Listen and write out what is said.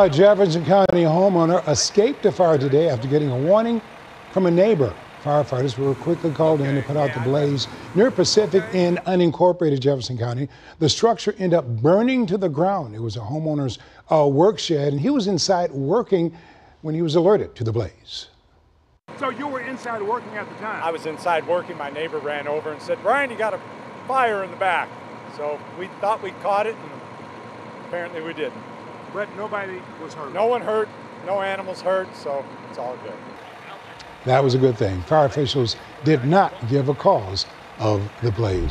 A Jefferson County homeowner escaped a fire today after getting a warning from a neighbor. Firefighters were quickly called in to put out the blaze near Pacific in unincorporated Jefferson County. The structure ended up burning to the ground. It was a homeowner's uh, work shed, and he was inside working when he was alerted to the blaze. So you were inside working at the time? I was inside working. My neighbor ran over and said, Brian, you got a fire in the back. So we thought we caught it, and apparently we didn't. But nobody was hurt? No one hurt, no animals hurt, so it's all good. That was a good thing. Fire officials did not give a cause of the blaze.